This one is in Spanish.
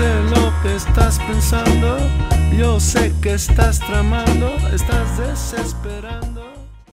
sé lo que estás pensando, yo sé que estás tramando, estás desesperando.